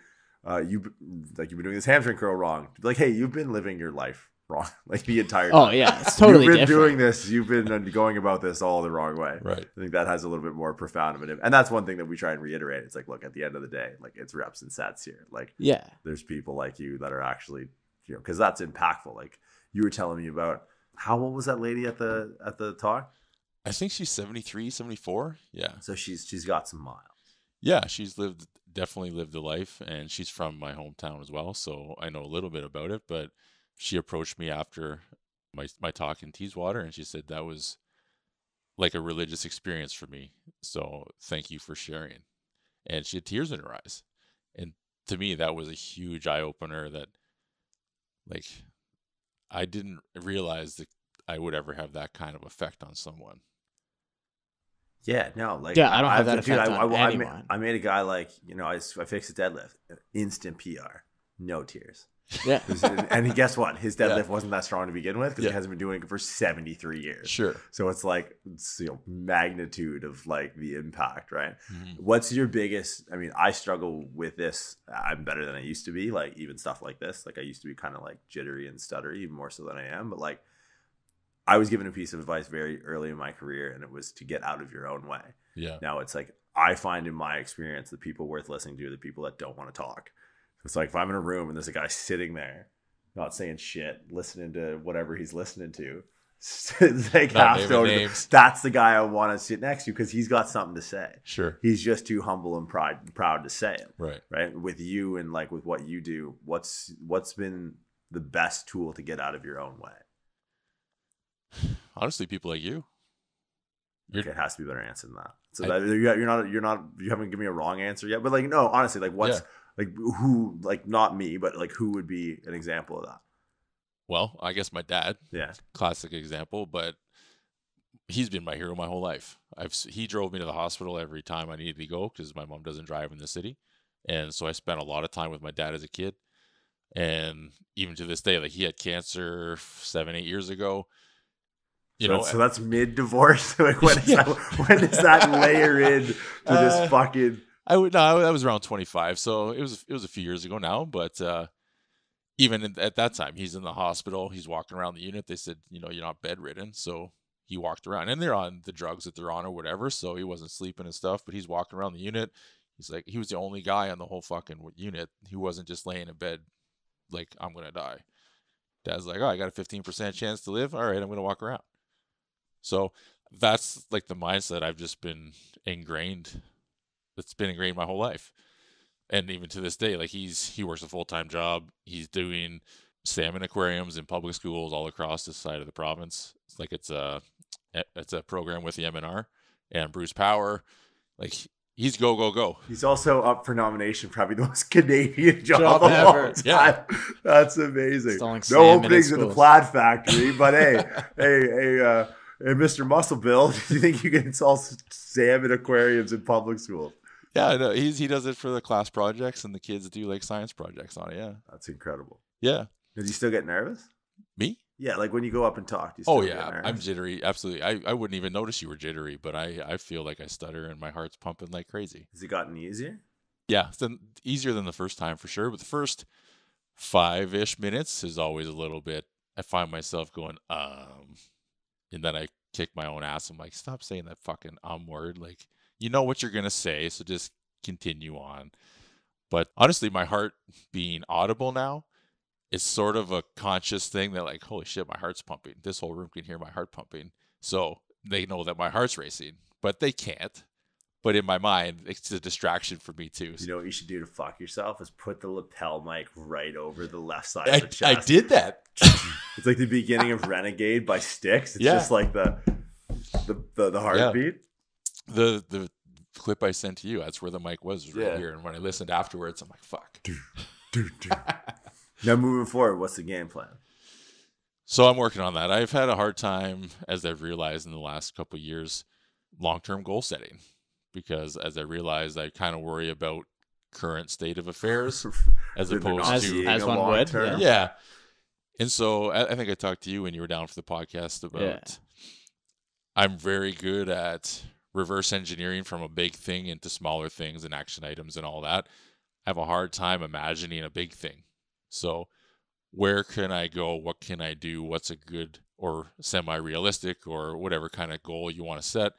uh, you like you've been doing this hamstring curl wrong. Like, hey, you've been living your life wrong, like the entire.
Oh yeah, it's totally
You've been
different.
doing this. You've been uh, going about this all the wrong way.
right.
I think that has a little bit more profound of an, impact, and that's one thing that we try and reiterate. It's like, look, at the end of the day, like it's reps and sets here. Like,
Yeah,
there's people like you that are actually, you know, because that's impactful. Like you were telling me about how old was that lady at the at the talk?
I think she's 73, 74. Yeah.
So she's she's got some miles.
Yeah, she's lived definitely lived a life and she's from my hometown as well, so I know a little bit about it, but she approached me after my my talk in Teeswater and she said that was like a religious experience for me. So thank you for sharing. And she had tears in her eyes. And to me that was a huge eye opener that like I didn't realize that I would ever have that kind of effect on someone.
Yeah, no, like
Yeah, I don't have that
dude,
effect
I,
on
I, I,
anyone.
made, I made a guy like you know I, I fixed a deadlift, uh, instant PR, no tears.
Yeah.
and guess what? His
Yeah.
deadlift wasn't that strong to begin with because
Yeah.
he hasn't been doing it for seventy three years.
Sure.
So it's like it's, you know magnitude of like the impact, right?
Mhm.
What's your biggest? I mean, I struggle with this. I'm better than I used to be. Like even stuff like this. Like I used to be kind of like jittery and stuttery, even more so than I am. But like, I was given a piece of advice very early in my career, and it was to get out of your own way.
Yeah.
Now it's like I find in my experience the people worth listening to are the people that don't want to talk. It's like if I'm in a room and there's a guy sitting there, not saying shit, listening to whatever he's listening to. like
naming
that's the guy I want to sit next to because he's got something to say.
Sure.
He's just too humble and pride, proud to say it,
Right.
right? With you and like with what you do, what's what's been the best tool to get out of your own way?
Honestly, people like you. You're-
Okay, it has to be a better answer than that. So
I-
that, you're you're not you're not you haven't given me a wrong answer yet. But like no, honestly, like what's
Yeah.
Like who like not me, but like who would be an example of that?
Well, I guess my dad,
Yeah,
classic example, but he's been my hero my whole life. I've he drove me to the hospital every time I needed to go because my mom doesn't drive in the city, and so I spent a lot of time with my dad as a kid, and even to this day, like he had cancer seven eight years ago. You
so,
know,
that's, so that's mid divorce. like when is
Yeah.
that, when does that layer in to
Uh,
this fucking
I would no, I was around 25, so it was it was a few years ago now. But uh, even at that time, he's in the hospital. He's walking around the unit. They said, you know, you're not bedridden, so he walked around, and they're on the drugs that they're on or whatever, so he wasn't sleeping and stuff. But he's walking around the unit. He's like, he was the only guy on the whole fucking unit who wasn't just laying in bed, like I'm gonna die. Dad's like, oh, I got a 15% chance to live. All right, I'm gonna walk around. So that's like the mindset I've just been ingrained. That's been ingrained my whole life, and even to this day, like he's he works a full time job. He's doing salmon aquariums in public schools all across this side of the province. It's like it's a it's a program with the MNR and Bruce Power. Like he's go go go.
He's also up for nomination, probably the most Canadian job,
Job
of all
ever.
time.
Yeah.
That's amazing.
Installing
No
salmon in
openings in the plaid factory, but hey, hey, hey, uh, hey, Mr. Muscle Bill, do you think you can install salmon aquariums in public schools?
Yeah, no, he's he does it for the class projects, and the kids do like science projects on it. Yeah,
That's incredible.
yeah.
Does he still get nervous?
Me?
Yeah, like when you go up and talk. Do you still
Oh
get
yeah,
nervous?
I'm jittery. Absolutely. I, I wouldn't even notice you were jittery, but I I feel like I stutter and my heart's pumping like crazy.
Has it gotten easier?
Yeah, it's been easier than the first time for sure, but the first five ish minutes is always a little bit. I find myself going um, and then I kick my own ass. I'm like, stop saying that fucking um word. Like you know what you're gonna say, so just continue on. But honestly, my heart being audible now is sort of a conscious thing that like, holy shit, my heart's pumping. This whole room can hear my heart pumping. So they know that my heart's racing, but they can't. But in my mind, it's a distraction for me too.
You know what you should do to fuck yourself is put the lapel mic right over the left side
I,
of the chest.
I did that.
It's like the beginning of Renegade by Styx. It's
Yeah.
just like the the the, the heartbeat.
The the clip I sent to you, that's where the mic was, was right
Yeah.
here. And when I listened afterwards, I'm like, fuck.
Dude, dude. now moving forward, what's the game plan?
So I'm working on that. I've had a hard time, as I've realized in the last couple of years, long term goal setting. Because as I realized, I kind of worry about current state of affairs as opposed
As-
to
as one would,
term.
yeah. And so I, I think I talked to you when you were down for the podcast about
Yeah.
I'm very good at reverse engineering from a big thing into smaller things and action items and all that. I have a hard time imagining a big thing. So where can I go? What can I do? What's a good or semi realistic or whatever kind of goal you want to set?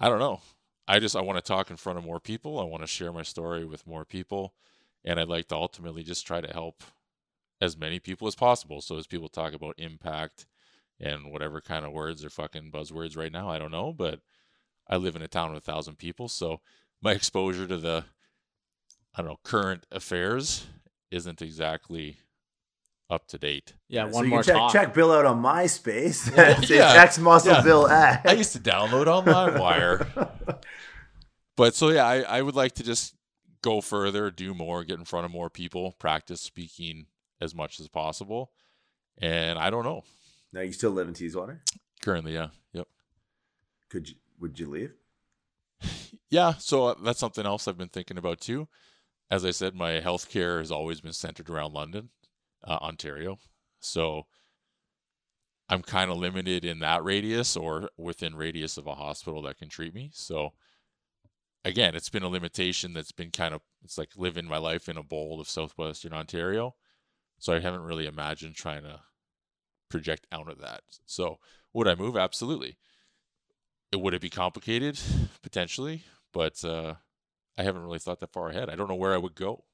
I don't know. I just I want to talk in front of more people. I want to share my story with more people. And I'd like to ultimately just try to help as many people as possible. So as people talk about impact and whatever kind of words are fucking buzzwords right now, I don't know, but I live in a town of a thousand people, so my exposure to the I don't know current affairs isn't exactly up to date.
Yeah,
So
one
you
more
can check,
talk.
check Bill out on MySpace.
Yeah.
Say
Yeah.
X Muscle
Yeah.
Bill X.
I used to download on LimeWire, but so yeah, I, I would like to just go further, do more, get in front of more people, practice speaking as much as possible, and I don't know
now you still live in Teeswater?
currently. Yeah, yep.
Could you? Would you leave?
Yeah, so uh, that's something else I've been thinking about too. As I said, my healthcare has always been centered around London, uh, Ontario. So I'm kind of limited in that radius or within radius of a hospital that can treat me. So again, it's been a limitation that's been kind of it's like living my life in a bowl of southwestern Ontario. So I haven't really imagined trying to project out of that. So would I move? Absolutely. It would it be complicated potentially, but uh, I haven't really thought that far ahead. I don't know where I would go.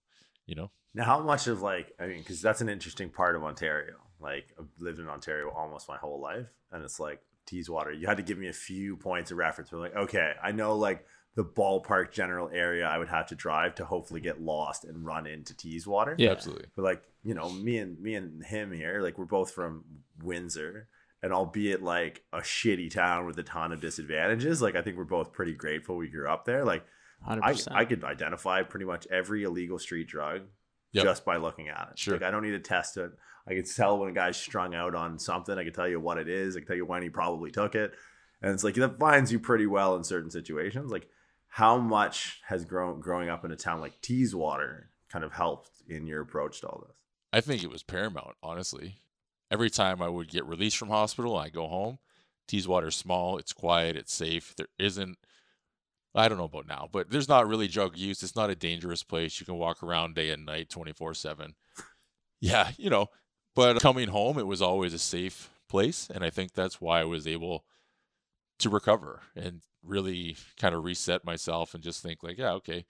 You know,
Now, how much of like, I mean, because that's an interesting part of Ontario. Like, I've lived in Ontario almost my whole life, and it's like Teeswater. You had to give me a few points of reference. But like, okay, I know like the ballpark general area I would have to drive to hopefully get lost and run into Teeswater.
Yeah.
absolutely.
But like, you know, me and me and him here, like we're both from Windsor. And albeit like a shitty town with a ton of disadvantages, like I think we're both pretty grateful we grew up there. Like
Hundred
I,
percent.
I could identify pretty much every illegal street drug
Yep.
just by looking at it.
Sure.
Like I don't need to test it. I can tell when a guy's strung out on something. I can tell you what it is. I can tell you when he probably took it. And it's like that finds you pretty well in certain situations. Like how much has grown growing up in a town like Teeswater kind of helped in your approach to all this?
I think it was paramount, honestly. Every time I would get released from hospital, I go home. Teeswater's small, it's quiet, it's safe. There isn't I don't know about now, but there's not really drug use. It's not a dangerous place. You can walk around day and night, twenty four seven. Yeah, you know. But coming home, it was always a safe place, and I think that's why I was able to recover and really kind of reset myself and just think like, yeah, okay,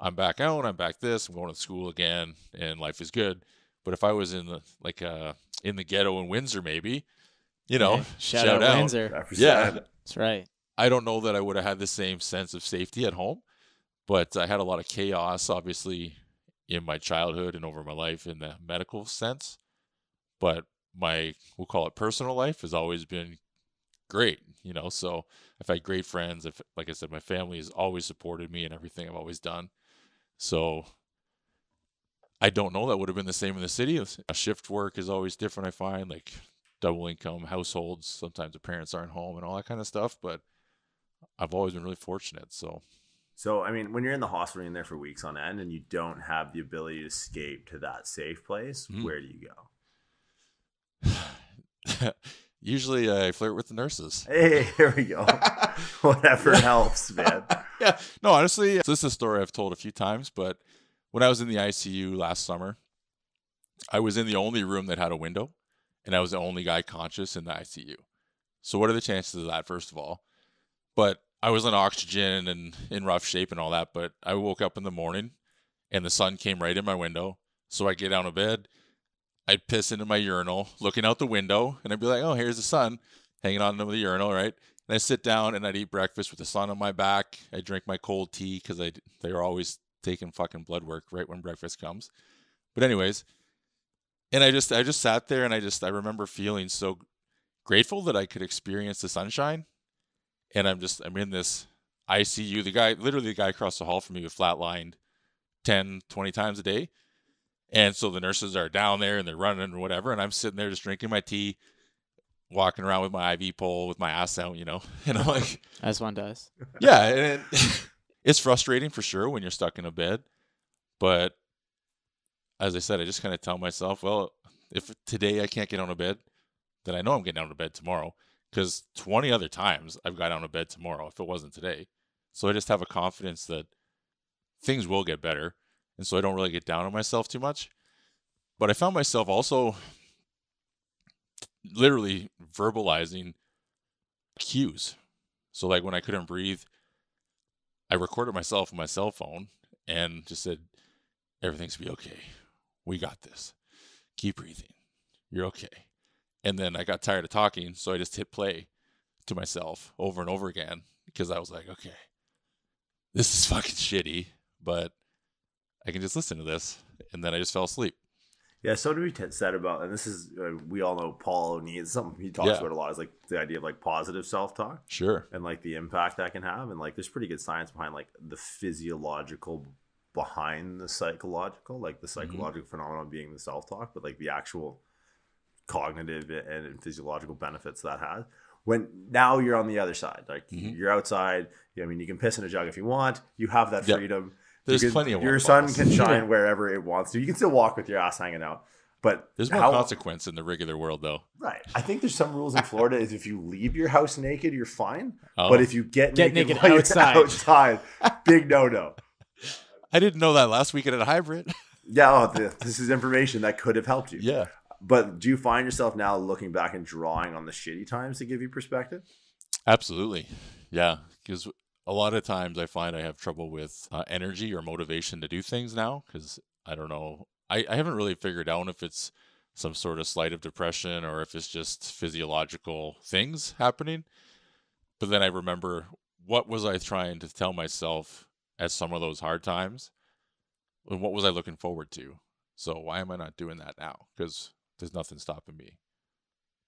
I'm back out, I'm back this, I'm going to school again, and life is good. But if I was in the like uh in the ghetto in Windsor, maybe, you know,
Hey, shout, out, Windsor.
Yeah,
That's right.
I don't know that I would have had the same sense of safety at home, but I had a lot of chaos, obviously, in my childhood and over my life in the medical sense. But my, we'll call it personal life, has always been great, you know. So I've had great friends. If, like I said, my family has always supported me in everything I've always done. So I don't know that would have been the same in the city. A shift work is always different. I find like double income households. Sometimes the parents aren't home and all that kind of stuff. But I've always been really fortunate. So
So, I mean, when you're in the hospital, in there for weeks on end, and you don't have the ability to escape to that safe place,
Mhm.
where do you go?
usually I flirt with the nurses.
Hey, here we go. Whatever helps, man.
yeah. No, honestly, this is a story I've told a few times, but when I was in the ICU last summer, I was in the only room that had a window, and I was the only guy conscious in the ICU. So, what are the chances of that, first of all? But I was on oxygen and in rough shape and all that. But I woke up in the morning, and the sun came right in my window. So I get out of bed, I'd piss into my urinal, looking out the window, and I'd be like, "Oh, here's the sun hanging on over the urinal, right?" And I sit down and I'd eat breakfast with the sun on my back. I drink my cold tea because they were always taking fucking blood work right when breakfast comes. But anyways, and I just I just sat there and I just I remember feeling so grateful that I could experience the sunshine. And I'm just I'm in this ICU. The guy literally the guy across the hall from me was flatlined 10, 20 times a day. And so the nurses are down there and they're running or whatever, and I'm sitting there just drinking my tea, walking around with my IV pole with my ass out, you know. And I'm like,
As one does.
yeah, and it, it's frustrating for sure when you're stuck in a bed. But as I said, I just kind of tell myself, well, if today I can't get out of bed, then I know I'm getting out of bed tomorrow. Because 20 other times I've got out of bed tomorrow if it wasn't today. So I just have a confidence that things will get better. And so I don't really get down on myself too much. But I found myself also literally verbalizing cues. So like when I couldn't breathe, I recorded myself on my cell phone and just said, Everything's be okay. We got this. Keep breathing. You're okay. And then I got tired of talking, so I just hit play to myself over and over again because I was like, okay, this is fucking shitty, but I can just listen to this. And then I just fell asleep.
Yeah, so do we t- said about, and this is uh, we all know Paul O'Neill. Something he talks
Yeah.
about a lot. Is like the idea of like positive self talk
Sure.
and like the impact that can have, and like there's pretty good science behind like the physiological behind the psychological, like the psychological phenomenon being the self talk, but like the actual cognitive and, and physiological benefits that has. When now you're on the other side, like
Mhm.
you're outside. I mean, you can piss in a jug if you want. You have that freedom.
There's
can-
plenty of
your
waterfalls.
sun can shine wherever it wants to. You can still walk with your ass hanging out, but
There's more
how-
consequence in the regular world, though.
Right. I think there's some rules in Florida is if you leave your house naked, you're fine.
Oh,
But if you get,
Get
naked,
naked
while you're
outside.
outside, big no no.
I didn't know that last weekend at a hybrid.
Yeah, oh, th- this is information that could have helped you.
yeah.
But do you find yourself now looking back and drawing on the shitty times to give you perspective?
Absolutely. Yeah. Because a lot of times I find I have trouble with uh, energy or motivation to do things now because I don't know. I, I haven't really figured out if it's some sort of slight of depression or if it's just physiological things happening. But then I remember what was I trying to tell myself at some of those hard times? And what was I looking forward to? So why am I not doing that now? Because there's nothing stopping me.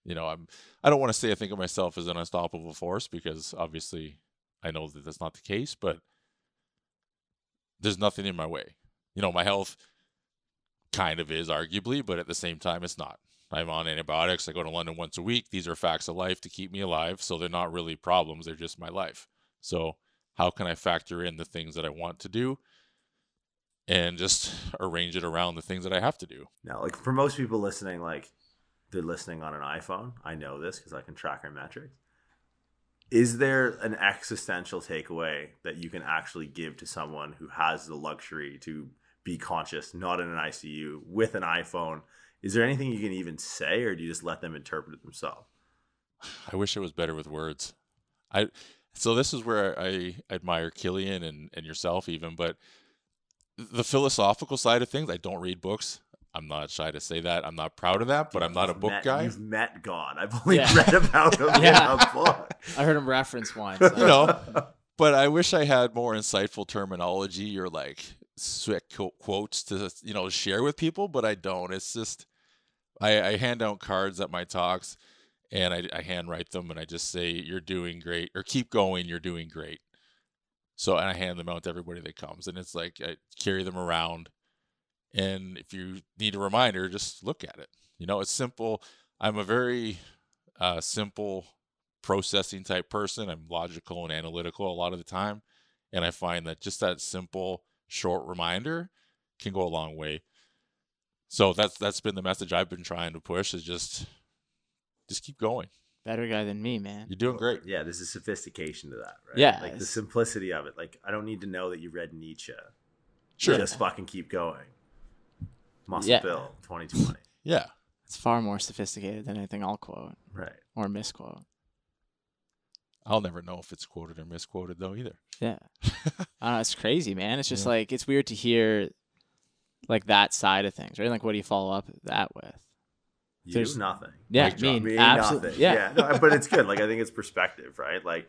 You know, I'm I don't want to say I think of myself as an unstoppable force because obviously I know that that's not the case, but there's nothing in my way. You know, my health kind of is arguably, but at the same time, it's not. I'm on antibiotics. I go to London once a week. These are facts of life to keep me alive. So they're not really problems. They're just my life. So how can I factor in the things that I want to do and just arrange it around the things that I have to do?
Now, like for most people listening, like they're listening on an iPhone. I know this because I can track our metrics. Is there an existential takeaway that you can actually give to someone who has the luxury to be conscious, not in an ICU, with an iPhone? Is there anything you can even say, or do you just let them interpret it themselves?
I wish it was better with words. I so this is where I admire Killian and, and yourself even, but the philosophical side of things, I don't read books. I'm not shy to say that. I'm not proud of that, but I'm not a book
met-
guy.
You've met God. I've only
Yeah.
read about him
Yeah.
in a book.
I heard him reference once.
you know, but I wish I had more insightful terminology or like slick qu- quotes to you know share with people, but I don't. It's just I, I hand out cards at my talks, and I, I handwrite them, and I just say you're doing great or keep going, you're doing great. So and I hand them out to everybody that comes, and it's like I carry them around, and if you need a reminder, just look at it. You know, it's simple. I'm a very uh, simple processing type person. I'm logical and analytical a lot of the time. And I find that just that simple, short reminder can go a long way. So that's that's been the message I've been trying to push is just just keep going.
Better guy than me, man.
You're doing great.
Yeah, there's a sophistication to that, right?
Yeah,
Like the simplicity of it. Like, I don't need to know that you read Nietzsche.
Sure.
Just fucking keep going. Muscle
Yeah.
Bill 2020.
Yeah.
It's far more sophisticated than anything I'll quote
Right.
or misquote.
I'll never know if it's quoted or misquoted though either.
Yeah. I don't know. It's crazy, man. It's just
Yeah.
like it's weird to hear like that side of things, right? Like, what do you follow up that with?
You
There's-
nothing.
Yeah,
Mic drop.
me,
Me,
absolutely.
nothing.
Yeah.
no, but it's good. Like I think it's perspective, right? Like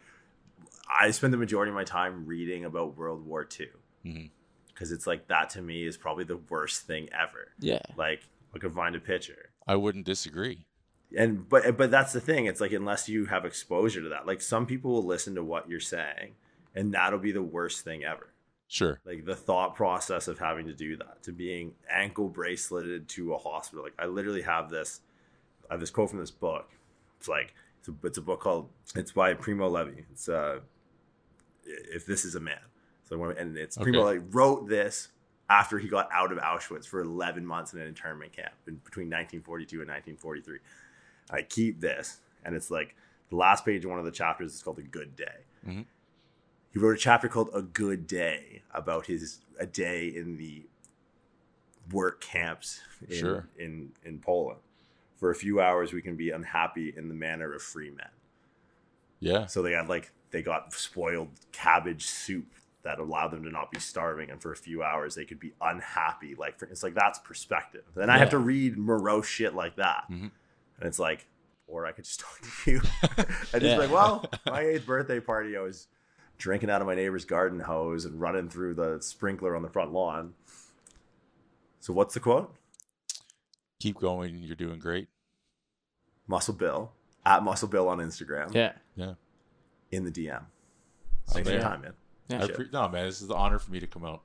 I spend the majority of my time reading about World War II
Mhm.
Because it's like that to me is probably the worst thing ever.
Yeah.
Like I could find a picture,
I wouldn't disagree.
and but but that's the thing. It's like unless you have exposure to that, like some people will listen to what you're saying, and that'll be the worst thing ever.
Sure.
like the thought process of having to do that to being ankle braceleted to a hospital like i literally have this i have this quote from this book it's like it's a, it's a book called it's by primo levi it's uh if this is a man and it's primo
Okay.
levi wrote this after he got out of auschwitz for 11 months in an internment camp in between 1942 and 1943 i keep this and it's like the last page of one of the chapters is called a good day
Mhm.
he wrote a chapter called a good day about his a day in the work camps in,
Sure.
in in poland for a few hours we can be unhappy in the manner of free men
Yeah.
so they had like they got spoiled cabbage soup that allowed them to not be starving and for a few hours they could be unhappy. Like for, it's like that's perspective. Then i have to read morose shit like that.
Mhm.
and it's like or i could just talk to you. And just
Yeah.
like well my eighth birthday party i was drinking out of my neighbor's garden hose and running through the sprinkler on the front lawn. So what's the quote?
Keep going, you're doing great.
muscle bill at muscle bill on instagram.
Yeah. Yeah.
In the dm
I'm
thanks for your time man
Yeah.
Pre- no man, this is the honor for me to come out.